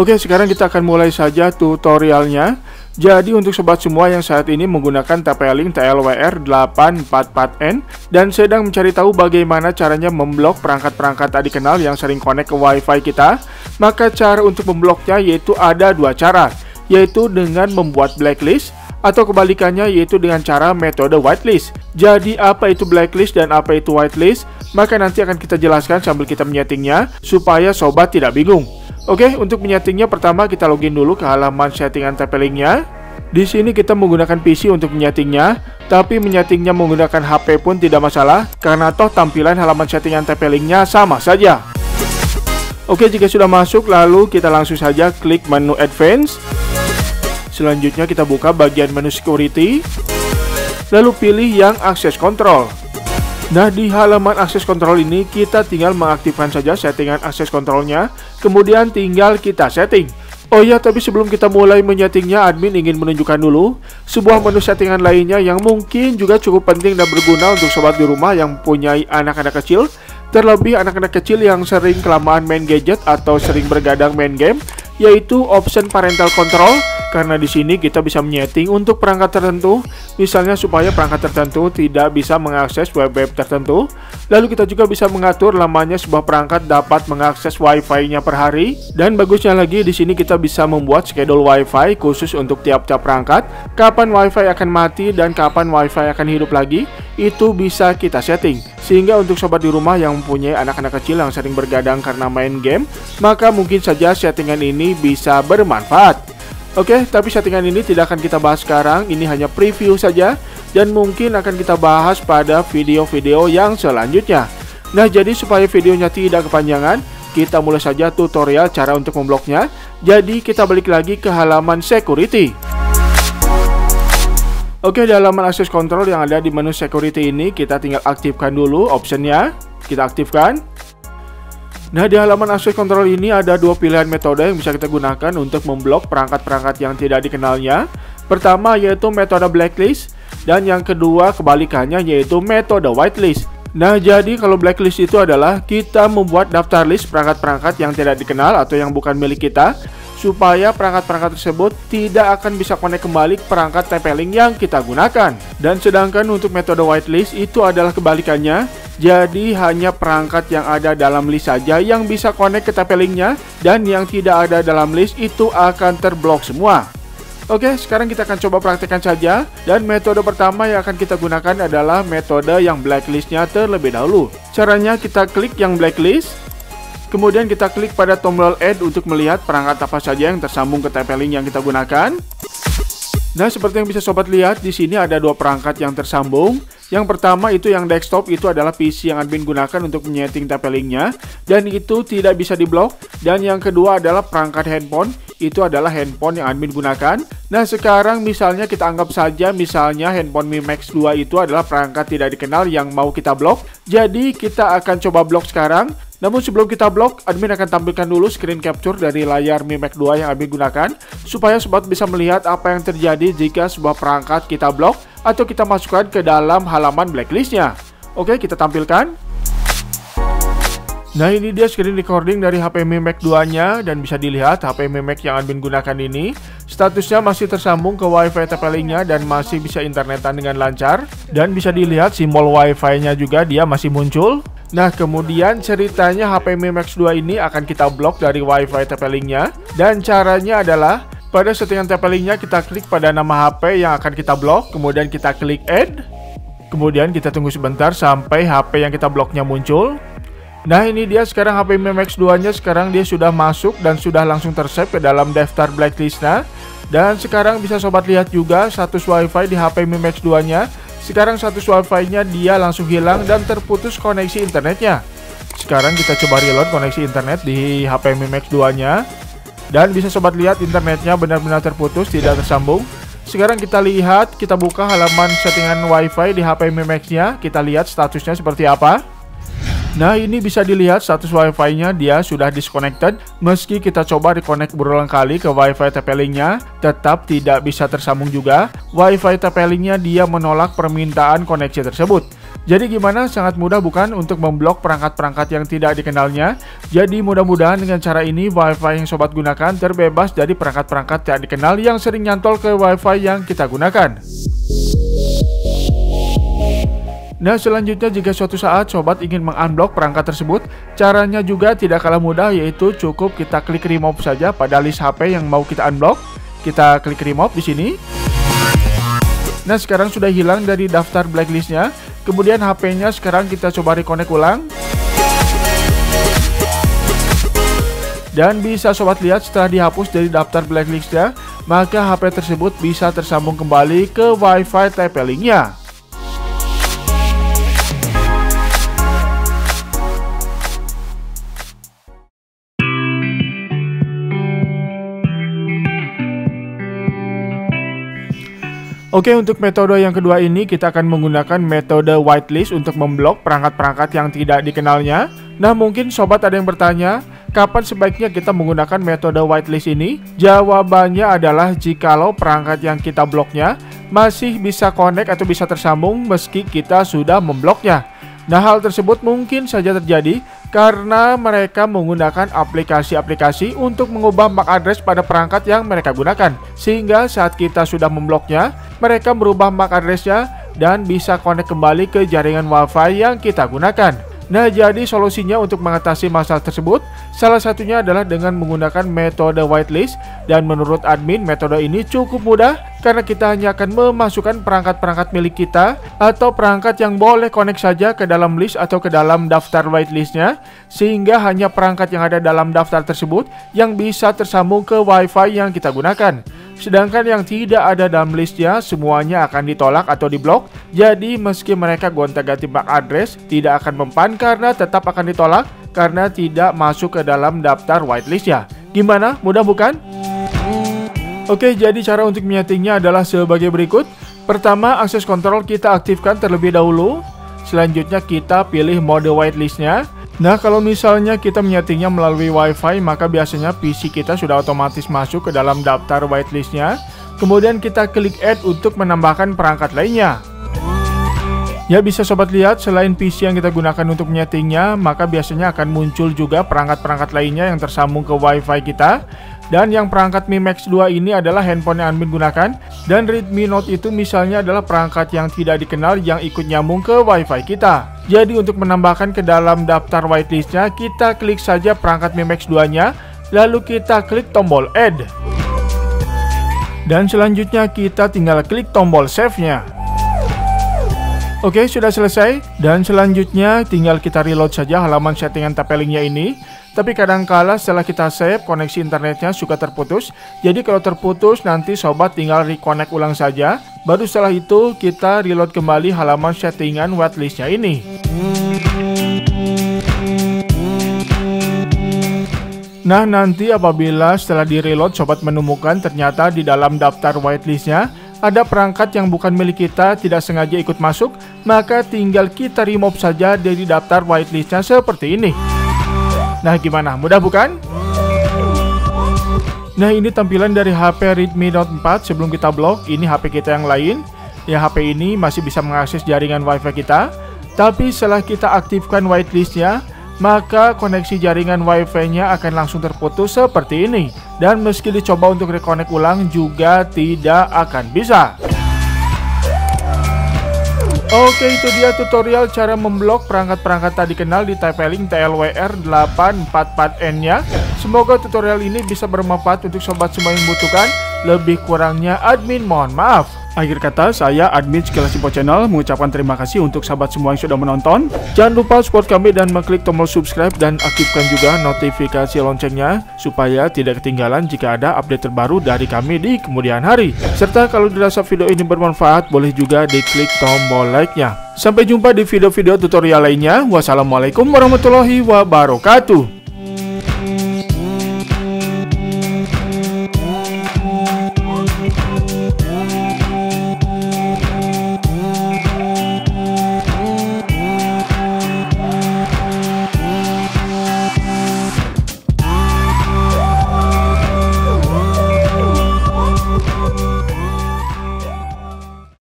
Oke, sekarang kita akan mulai saja tutorialnya. Jadi untuk sobat semua yang saat ini menggunakan TP-Link TLWR 844N dan sedang mencari tahu bagaimana caranya memblok perangkat-perangkat tak dikenal yang sering connect ke WiFi kita, maka cara untuk membloknya yaitu ada dua cara, yaitu dengan membuat blacklist atau kebalikannya yaitu dengan cara metode whitelist. Jadi apa itu blacklist dan apa itu whitelist? Maka nanti akan kita jelaskan sambil kita menyetingnya supaya sobat tidak bingung. Oke, untuk menyetingnya pertama kita login dulu ke halaman settingan TP-Link-nya. Di sini kita menggunakan PC untuk menyetingnya, tapi menyetingnya menggunakan HP pun tidak masalah karena toh tampilan halaman settingan TP-Link-nya sama saja. Oke, jika sudah masuk lalu kita langsung saja klik menu Advance. Selanjutnya kita buka bagian menu Security. Lalu pilih yang Access Control. Nah, di halaman akses kontrol ini kita tinggal mengaktifkan saja settingan akses kontrolnya, kemudian tinggal kita setting. Oh ya, tapi sebelum kita mulai menyetingnya, admin ingin menunjukkan dulu sebuah menu settingan lainnya yang mungkin juga cukup penting dan berguna untuk sobat di rumah yang mempunyai anak-anak kecil, terlebih anak-anak kecil yang sering kelamaan main gadget atau sering bergadang main game, yaitu option parental control karena di sini kita bisa menyeting untuk perangkat tertentu, misalnya supaya perangkat tertentu tidak bisa mengakses web-web tertentu. Lalu kita juga bisa mengatur lamanya sebuah perangkat dapat mengakses Wi-Fi-nya per hari. Dan bagusnya lagi di sini kita bisa membuat schedule Wi-Fi khusus untuk tiap-tiap perangkat, kapan Wi-Fi akan mati dan kapan Wi-Fi akan hidup lagi, itu bisa kita setting. Sehingga untuk sobat di rumah yang mempunyai anak-anak kecil yang sering bergadang karena main game, maka mungkin saja settingan ini bisa bermanfaat. Oke, tapi settingan ini tidak akan kita bahas sekarang, ini hanya preview saja dan mungkin akan kita bahas pada video-video yang selanjutnya. Nah, jadi supaya videonya tidak kepanjangan, kita mulai saja tutorial cara untuk membloknya. Jadi, kita balik lagi ke halaman security. Oke, di halaman access control yang ada di menu security ini, kita tinggal aktifkan dulu optionnya. Kita aktifkan. Nah, di halaman access control ini ada dua pilihan metode yang bisa kita gunakan untuk memblok perangkat-perangkat yang tidak dikenalnya. Pertama yaitu metode blacklist dan yang kedua kebalikannya yaitu metode whitelist. Nah, jadi kalau blacklist itu adalah kita membuat daftar list perangkat-perangkat yang tidak dikenal atau yang bukan milik kita supaya perangkat-perangkat tersebut tidak akan bisa connect kembali ke perangkat TP-Link yang kita gunakan. Dan sedangkan untuk metode whitelist itu adalah kebalikannya, jadi hanya perangkat yang ada dalam list saja yang bisa connect ke TP-Linknya dan yang tidak ada dalam list itu akan terblok semua. Oke, sekarang kita akan coba praktekkan saja dan metode pertama yang akan kita gunakan adalah metode yang blacklistnya terlebih dahulu. Caranya kita klik yang blacklist, kemudian kita klik pada tombol add untuk melihat perangkat apa saja yang tersambung ke TP-Link yang kita gunakan. Nah, seperti yang bisa sobat lihat, di sini ada dua perangkat yang tersambung. Yang pertama itu yang desktop itu adalah PC yang admin gunakan untuk menyeting TP-Link-nya dan itu tidak bisa diblok. Dan yang kedua adalah perangkat handphone, itu adalah handphone yang admin gunakan. Nah, sekarang misalnya kita anggap saja misalnya handphone Mi Max 2 itu adalah perangkat tidak dikenal yang mau kita blok. Jadi, kita akan coba blok sekarang. Namun sebelum kita blok, admin akan tampilkan dulu screen capture dari layar Mi Max 2 yang admin gunakan supaya sobat bisa melihat apa yang terjadi jika sebuah perangkat kita blok atau kita masukkan ke dalam halaman blacklistnya. Oke, kita tampilkan. Nah ini dia screen recording dari HP Mi Mac 2-nya dan bisa dilihat HP Mi Mac yang admin gunakan ini statusnya masih tersambung ke WiFi TP-Link-nya dan masih bisa internetan dengan lancar dan bisa dilihat simbol WiFi-nya juga dia masih muncul. Nah kemudian ceritanya HP Mi Max 2 ini akan kita blok dari WiFi TP-Link-nya dan caranya adalah pada settingan TP-Link-nya kita klik pada nama HP yang akan kita blok, kemudian kita klik add. Kemudian kita tunggu sebentar sampai HP yang kita bloknya muncul. Nah ini dia sekarang HP Mi Max 2-nya sekarang dia sudah masuk dan sudah langsung tersave ke dalam daftar blacklist-nya. Dan sekarang bisa sobat lihat juga status WiFi di HP Mi Max 2-nya. Sekarang status WiFi-nya dia langsung hilang dan terputus koneksi internetnya. Sekarang kita coba reload koneksi internet di HP Mi Max 2-nya. Dan bisa sobat lihat internetnya benar-benar terputus, tidak tersambung. Sekarang kita lihat, kita buka halaman settingan WiFi di HP Mi Max-nya. Kita lihat statusnya seperti apa. Nah ini bisa dilihat status wifi-nya dia sudah disconnected Meski kita coba reconnect berulang kali ke wifi TP-Link-nya Tetap tidak bisa tersambung juga Wifi TP-Link-nya dia menolak permintaan koneksi tersebut Jadi gimana? Sangat mudah bukan untuk memblok perangkat-perangkat yang tidak dikenalnya? Jadi mudah-mudahan dengan cara ini WiFi yang sobat gunakan terbebas dari perangkat-perangkat tidak dikenal yang sering nyantol ke WiFi yang kita gunakan. Nah selanjutnya jika suatu saat sobat ingin mengunblock perangkat tersebut, caranya juga tidak kalah mudah yaitu cukup kita klik remove saja pada list HP yang mau kita unblock. Kita klik remove di sini. Nah sekarang sudah hilang dari daftar blacklistnya Kemudian HP-nya sekarang kita coba reconnect ulang. Dan bisa sobat lihat setelah dihapus dari daftar blacklistnya, maka HP tersebut bisa tersambung kembali ke WiFi TP-Link-nya. Oke, untuk metode yang kedua ini kita akan menggunakan metode whitelist untuk memblok perangkat-perangkat yang tidak dikenalnya. Nah, mungkin sobat ada yang bertanya, kapan sebaiknya kita menggunakan metode whitelist ini? Jawabannya adalah jikalau perangkat yang kita bloknya masih bisa connect atau bisa tersambung meski kita sudah membloknya. Nah, hal tersebut mungkin saja terjadi karena mereka menggunakan aplikasi-aplikasi untuk mengubah MAC address pada perangkat yang mereka gunakan. Sehingga saat kita sudah membloknya, mereka merubah MAC addressnya dan bisa connect kembali ke jaringan WiFi yang kita gunakan. Nah, jadi solusinya untuk mengatasi masalah tersebut, salah satunya adalah dengan menggunakan metode whitelist dan menurut admin metode ini cukup mudah karena kita hanya akan memasukkan perangkat-perangkat milik kita atau perangkat yang boleh connect saja ke dalam list atau ke dalam daftar whitelistnya sehingga hanya perangkat yang ada dalam daftar tersebut yang bisa tersambung ke WiFi yang kita gunakan. Sedangkan yang tidak ada dalam listnya semuanya akan ditolak atau diblok. Jadi meski mereka gonta-ganti MAC address tidak akan mempan karena tetap akan ditolak karena tidak masuk ke dalam daftar whitelist ya. Gimana? Mudah bukan? Oke, jadi cara untuk menyetingnya adalah sebagai berikut. Pertama, akses kontrol kita aktifkan terlebih dahulu. Selanjutnya kita pilih mode whitelistnya. Nah, kalau misalnya kita menyetingnya melalui WiFi, maka biasanya PC kita sudah otomatis masuk ke dalam daftar whitelistnya. Kemudian kita klik Add untuk menambahkan perangkat lainnya. Ya, bisa sobat lihat, selain PC yang kita gunakan untuk menyetingnya, maka biasanya akan muncul juga perangkat-perangkat lainnya yang tersambung ke WiFi kita. Dan yang perangkat Mi Max 2 ini adalah handphone yang admin gunakan. Dan Redmi Note itu misalnya adalah perangkat yang tidak dikenal yang ikut nyambung ke WiFi kita. Jadi untuk menambahkan ke dalam daftar whitelistnya, kita klik saja perangkat Mi Max 2-nya, lalu kita klik tombol Add. Dan selanjutnya kita tinggal klik tombol Save-nya. Oke, sudah selesai. Dan selanjutnya tinggal kita reload saja halaman settingan tapelingnya ini. Tapi kadangkala setelah kita save, koneksi internetnya suka terputus. Jadi kalau terputus, nanti sobat tinggal reconnect ulang saja. Baru setelah itu, kita reload kembali halaman settingan whitelistnya ini. Nah, nanti apabila setelah di-reload sobat menemukan ternyata di dalam daftar whitelistnya ada perangkat yang bukan milik kita tidak sengaja ikut masuk, maka tinggal kita remove saja dari daftar whitelistnya seperti ini. Nah gimana, mudah bukan? Nah ini tampilan dari HP Redmi Note 4 sebelum kita blok, ini HP kita yang lain. Ya HP ini masih bisa mengakses jaringan WiFi kita. Tapi setelah kita aktifkan whitelistnya, maka koneksi jaringan WiFi-nya akan langsung terputus seperti ini. Dan meski dicoba untuk reconnect ulang juga tidak akan bisa. Oke itu dia tutorial cara memblok perangkat-perangkat tadi kenal di TP-Link TLWR 844N nya Semoga tutorial ini bisa bermanfaat untuk sobat semua yang membutuhkan. Lebih kurangnya admin mohon maaf Akhir kata, saya admin Skill Info Channel mengucapkan terima kasih untuk sahabat semua yang sudah menonton. Jangan lupa support kami dan mengklik tombol subscribe dan aktifkan juga notifikasi loncengnya supaya tidak ketinggalan jika ada update terbaru dari kami di kemudian hari. Serta kalau dirasa video ini bermanfaat, boleh juga diklik tombol like-nya. Sampai jumpa di video-video tutorial lainnya. Wassalamualaikum warahmatullahi wabarakatuh.